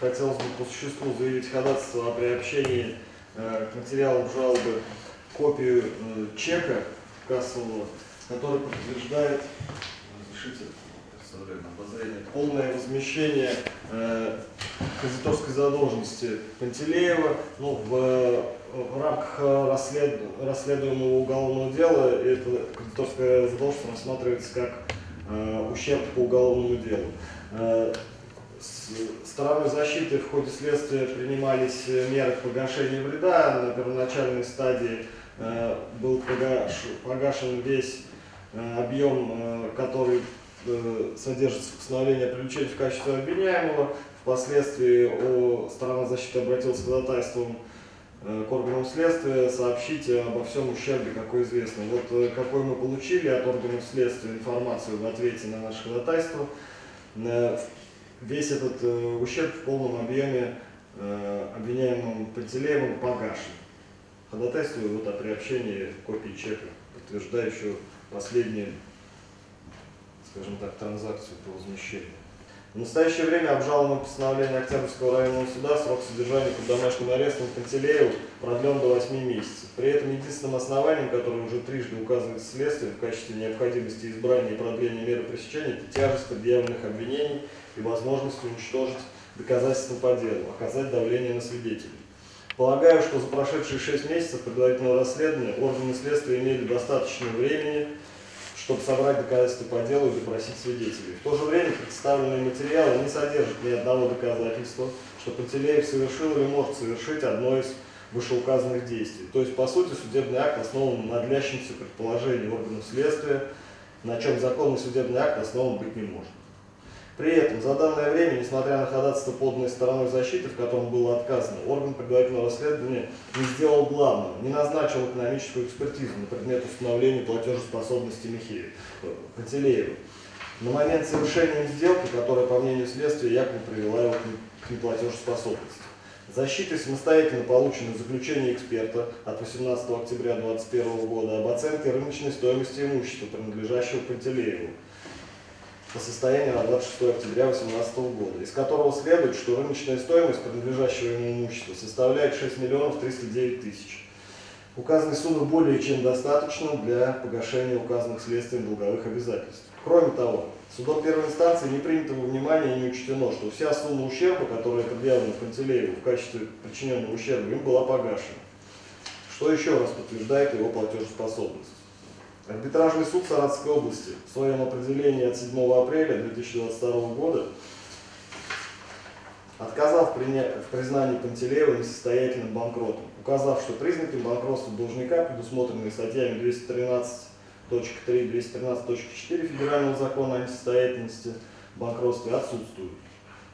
хотелось бы по существу заявить ходатайство о приобщении э, к материалам жалобы копию э, чека кассового, который подтверждает, разрешите, представляю обозрение, полное возмещение э, кредиторской задолженности Пантелеева ну, в, в рамках расслед, расследуемого уголовного дела эта кредиторская задолженность рассматривается как ущерб по уголовному делу. Э, с стороной защиты в ходе следствия принимались меры к погашению вреда. На первоначальной стадии э, был погаш, погашен весь э, объем, э, который э, содержится в постановлении о привлечении в качестве обвиняемого. Впоследствии о, сторона защиты обратилась с ходатайством э, к органам следствия сообщить обо всем ущербе, какой известно. Вот э, какой мы получили от органов следствия информацию в ответе на наше ходатайство. Весь этот э, ущерб в полном объеме э, обвиняемым Пантелеевым погашен. Ходатайствую вот о приобщении копии чека, подтверждающего последнюю, скажем так, транзакцию по возмещению. В настоящее время обжаловано постановление Октябрьского районного суда срок содержания под домашним арестом Пантелееву продлен до 8 месяцев. При этом единственным основанием, которое уже трижды указывает следствие в качестве необходимости избрания и продления меры пресечения, это тяжесть предъявленных обвинений и возможность уничтожить доказательства по делу, оказать давление на свидетелей. Полагаю, что за прошедшие 6 месяцев предварительного расследования органы следствия имели достаточно времени, чтобы собрать доказательства по делу и допросить свидетелей. В то же время представленные материалы не содержат ни одного доказательства, что Пантелеев совершил или может совершить одно из вышеуказанных действий. То есть, по сути, судебный акт основан на длящемся предположении органов следствия, на чем законный судебный акт основан быть не может. При этом за данное время, несмотря на ходатайство поданной стороной защиты, в котором было отказано, орган предварительного расследования не сделал главного, не назначил экономическую экспертизу на предмет установления платежеспособности Михеева, Пантелеева. На момент совершения сделки, которая, по мнению следствия, якобы привела его к неплатежеспособности. Защитой самостоятельно получено заключение эксперта от 18 октября 2021 года об оценке рыночной стоимости имущества, принадлежащего Пантелееву по состоянию на 26 октября 2018 года, из которого следует, что рыночная стоимость принадлежащего ему имущества составляет 6 миллионов 309 тысяч. Указанной суммы более чем достаточно для погашения указанных следствием долговых обязательств. Кроме того, судом первой инстанции не принято во внимание и не учтено, что вся сумма ущерба, которая предъявлена Пантелееву в качестве причиненного ущерба, им была погашена, что еще раз подтверждает его платежеспособность. Арбитражный суд Саратовской области в своем определении от 7 апреля 2022 года отказал в, признании Пантелеева несостоятельным банкротом, указав, что признаки банкротства должника, предусмотренные статьями 213.3 213.4 Федерального закона о несостоятельности банкротстве, отсутствуют.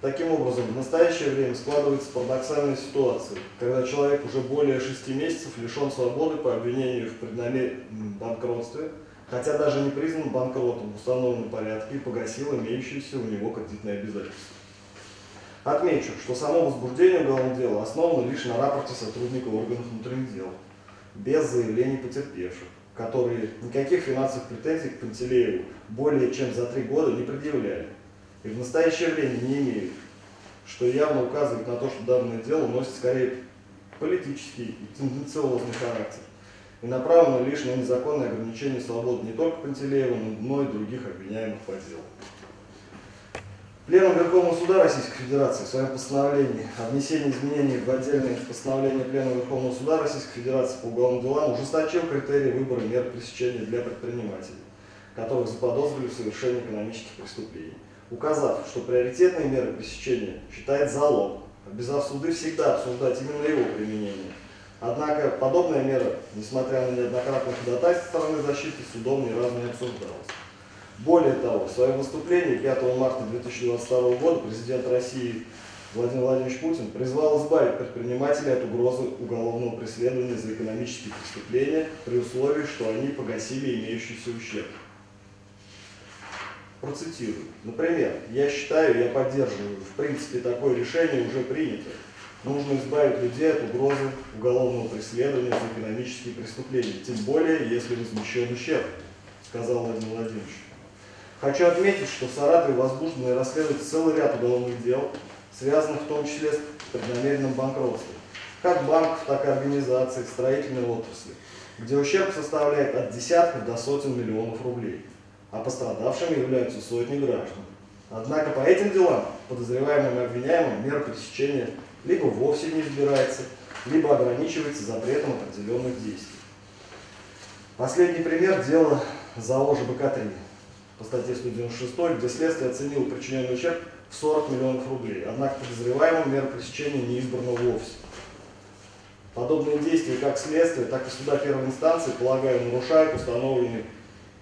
Таким образом, в настоящее время складывается парадоксальная ситуация, когда человек уже более 6 месяцев лишен свободы по обвинению в преднамеренном банкротстве, хотя даже не признан банкротом в установленном порядке и погасил имеющиеся у него кредитные обязательства. Отмечу, что само возбуждение уголовного дела основано лишь на рапорте сотрудника органов внутренних дел, без заявлений потерпевших, которые никаких финансовых претензий к Пантелееву более чем за три года не предъявляли и в настоящее время не имеют, что явно указывает на то, что данное дело носит скорее политический и тенденциозный характер и направлено лишь на незаконное ограничение свободы не только Пантелеева, но и других обвиняемых по делу. Пленум Верховного Суда Российской Федерации в своем постановлении о внесении изменений в отдельные постановления Пленума Верховного Суда Российской Федерации по уголовным делам ужесточил критерии выбора мер пресечения для предпринимателей, которых заподозрили в совершении экономических преступлений указав, что приоритетные меры пресечения считает залог, обязав суды всегда обсуждать именно его применение. Однако подобная мера, несмотря на неоднократное ходатайство стороны защиты, судом ни разу не обсуждалась. Более того, в своем выступлении 5 марта 2022 года президент России Владимир Владимирович Путин призвал избавить предпринимателей от угрозы уголовного преследования за экономические преступления при условии, что они погасили имеющийся ущерб. Процитирую. Например, я считаю, я поддерживаю, в принципе, такое решение уже принято. Нужно избавить людей от угрозы уголовного преследования за экономические преступления, тем более, если возмещен ущерб, сказал Владимир Владимирович. Хочу отметить, что в Саратове возбуждено и расследуется целый ряд уголовных дел, связанных в том числе с преднамеренным банкротством, как банков, так и организаций в строительной отрасли, где ущерб составляет от десятков до сотен миллионов рублей, а пострадавшими являются сотни граждан. Однако по этим делам подозреваемым и обвиняемым мера пресечения либо вовсе не избирается, либо ограничивается запретом определенных действий. Последний пример – дело ЗАО ЖБК-3 по статье 196, где следствие оценило причиненный ущерб в 40 миллионов рублей. Однако подозреваемым мера пресечения не избрана вовсе. Подобные действия как следствие, так и суда первой инстанции, полагаю, нарушают установленный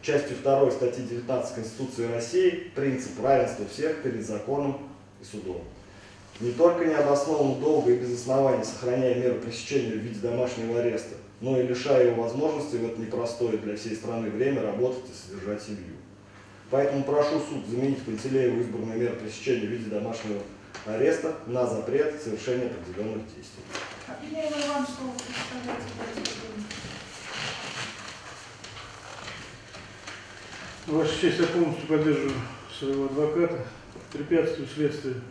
частью 2 статьи 19 Конституции России принцип равенства всех перед законом и судом. Не только необоснованно долго и без оснований сохраняя меру пресечения в виде домашнего ареста, но и лишая его возможности в это непростое для всей страны время работать и содержать семью. Поэтому прошу суд заменить Пантелееву избранную меру пресечения в виде домашнего ареста на запрет совершения определенных действий. Обвиняемый вам слово представляется преступление. Ваша честь, я полностью поддерживаю своего адвоката. Препятствию следствию,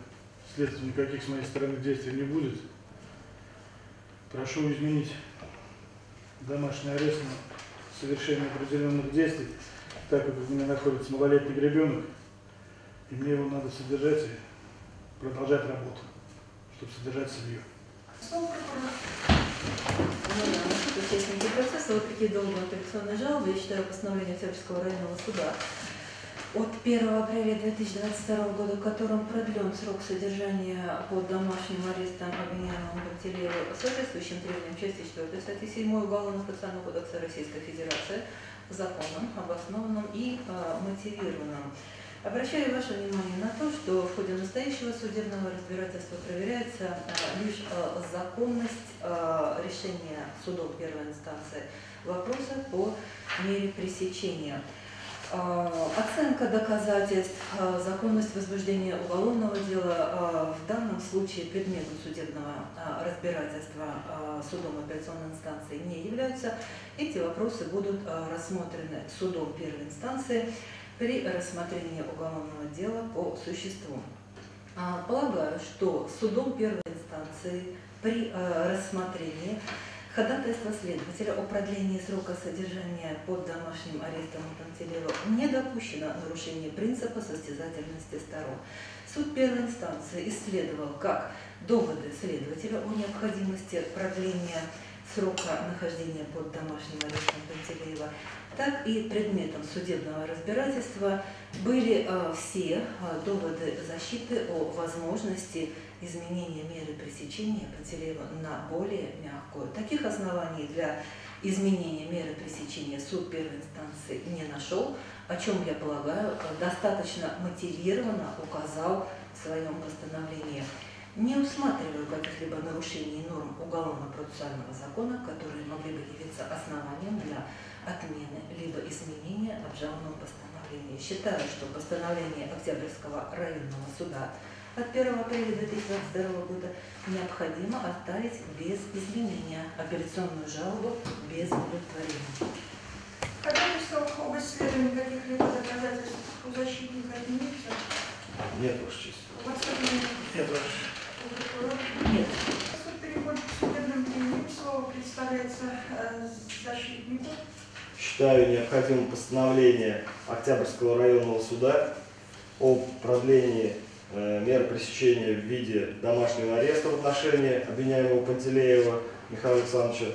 следствию никаких с моей стороны действий не будет. Прошу изменить домашний арест на совершение определенных действий, так как у меня находится малолетний ребенок, и мне его надо содержать и продолжать работу, чтобы содержать семью. Прокурору. Ну Участники процесса, вопреки долгу апелляционной жалобы, я считаю постановление Октябрьского районного суда от 1 апреля 2022 года, которым продлен срок содержания под домашним арестом обвиняемого Бактелеева соответствующим требованиям части 4 статьи 7 Уголовного процессуального кодекса Российской Федерации, законным, обоснованным и э, мотивированным. Обращаю ваше внимание на то, что в ходе настоящего судебного разбирательства проверяется э, лишь э, законность э, решения судов первой инстанции вопроса по мере пресечения. Оценка доказательств, законность возбуждения уголовного дела в данном случае предметом судебного разбирательства судом апелляционной инстанции не являются. Эти вопросы будут рассмотрены судом первой инстанции при рассмотрении уголовного дела по существу. А, Полагаю, что судом первой инстанции при э, рассмотрении ходатайства следователя о продлении срока содержания под домашним арестом Пантелеева не допущено нарушение принципа состязательности сторон. Суд первой инстанции исследовал как доводы следователя о необходимости продления срока нахождения под домашним арестом Пантелеева, так и предметом судебного разбирательства были э, все э, доводы защиты о возможности изменения меры пресечения Пантелеева на более мягкую. Таких оснований для изменения меры пресечения суд первой инстанции не нашел, о чем, я полагаю, достаточно мотивированно указал в своем постановлении. Не усматриваю каких-либо нарушений норм уголовно-процессуального закона, которые могли бы явиться основанием для отмены либо изменения обжалованного постановления. Считаю, что постановление Октябрьского районного суда от 1 апреля 2022 года необходимо оставить без изменения апелляционную жалобу без удовлетворения. Ходатайство об исследовании каких-либо доказательств у защитника имеется? Нет, Ваша честь. У вас обвиняемый Нет, Ваша Считаю необходимым постановление Октябрьского районного суда о продлении э, меры пресечения в виде домашнего ареста в отношении обвиняемого Пантелеева Михаила Александровича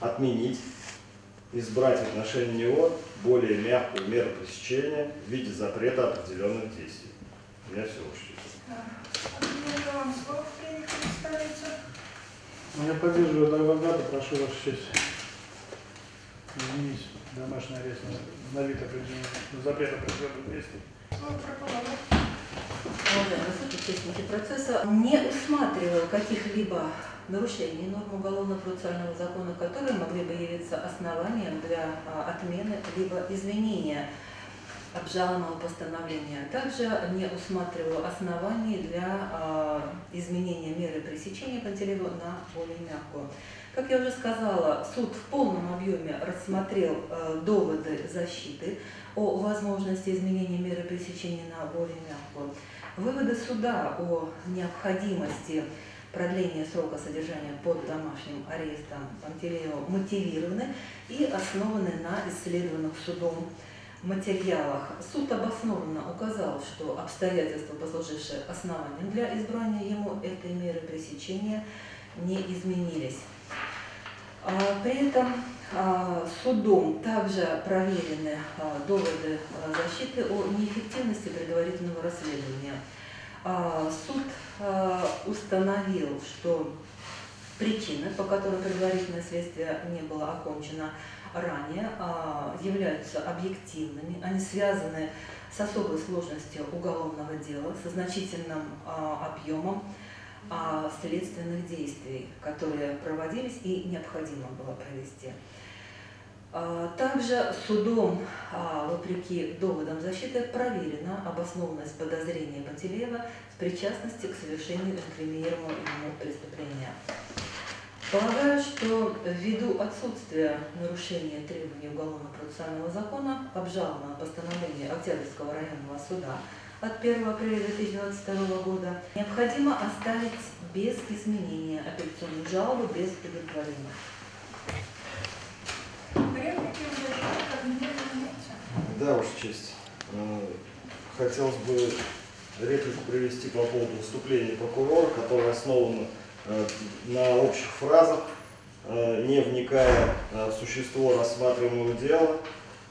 отменить, избрать в отношении него более мягкую меру пресечения в виде запрета определенных действий. У меня все, Ваша представляется. Ну, Я поддерживаю адвоката, прошу Вашу честь изменить домашний арест на, вид определенный, запрет определенных действий. Уважаемый суд, участники процесса, не усматриваю каких-либо нарушений норм уголовно-процессуального закона, которые могли бы явиться основанием для а, отмены либо изменения обжалованного постановления. Также не усматриваю оснований для а, изменения меры пресечения Пантелеева на более мягкую. Как я уже сказала, суд в полном объеме рассмотрел э, доводы защиты о возможности изменения меры пресечения на более мягкую. Выводы суда о необходимости продления срока содержания под домашним арестом Пантелеева мотивированы и основаны на исследованных судом материалах. Суд обоснованно указал, что обстоятельства, послужившие основанием для избрания ему этой меры пресечения, не изменились. А, При этом а, судом также проверены а, доводы защиты о неэффективности предварительного расследования. Суд установил, что причины, по которым предварительное следствие не было окончено ранее, а, являются объективными. Они связаны с особой сложностью уголовного дела, со значительным а, объемом а, следственных действий, которые проводились и необходимо было провести. Также судом, вопреки доводам защиты, проверена обоснованность подозрения Пантелеева в причастности к совершению инкриминируемого преступления. Полагаю, что ввиду отсутствия нарушения требований Уголовно-процессуального закона, обжалованного постановление Октябрьского районного суда от 1 апреля 2022 года, необходимо оставить без изменения апелляционную жалобу без удовлетворения. Да, Ваша честь. Э, Хотелось бы реплику привести по поводу выступления прокурора, которое основано на общих фразах, э, не вникая э, в существо рассматриваемого дела.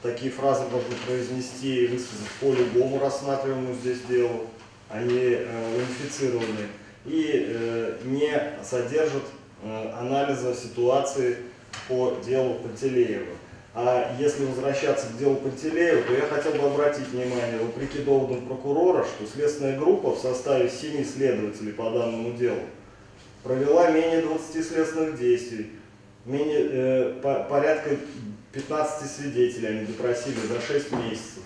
Такие фразы можно произнести и высказать по любому рассматриваемому здесь делу. Они э, унифицированы и э, не содержат э, анализа ситуации по делу Пантелеева. А если возвращаться к делу Пантелеева, то я хотел бы обратить внимание, вопреки доводам прокурора, что следственная группа в составе семи следователей по данному делу провела менее 20 следственных действий, менее, э, по- порядка 15 свидетелей они допросили за 6 месяцев.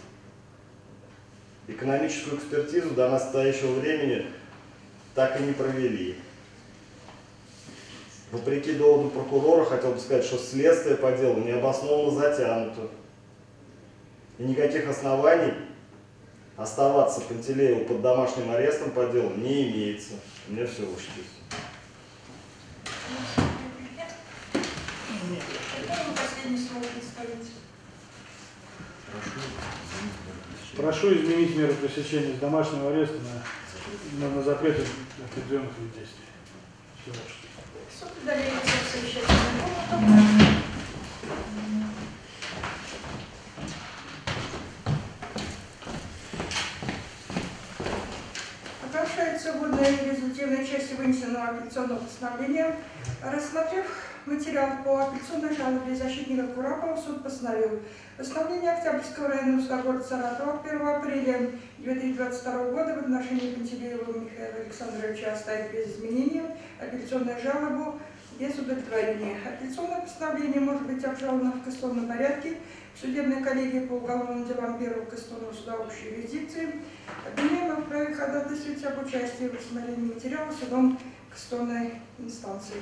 Экономическую экспертизу до настоящего времени так и не провели. Вопреки доводу прокурора, хотел бы сказать, что следствие по делу необоснованно затянуто. И никаких оснований оставаться Пантелееву под домашним арестом по делу не имеется. У меня все, Ваша честь. Какое последнее слово представить? Прошу изменить меру пресечения с домашнего ареста на, на, на запрет определенных вид действий. Суд совещательную комнату. Оглашается вводная и результативная часть вынесенного апелляционного постановления. Рассмотрев материал по апелляционной жалобе защитника Курапова, суд постановил постановление Октябрьского районного суда города Саратова 1 апреля 2022 года в отношении Пантелеева Михаила Александровича оставить без изменения апелляционную жалобу без удовлетворения. Апелляционное постановление может быть обжаловано в кастонном порядке в судебной коллегии по уголовным делам первого кастонного суда общей юрисдикции. Обвиняемый вправе ходатайствовать об участии в рассмотрении материала судом кастонной инстанции.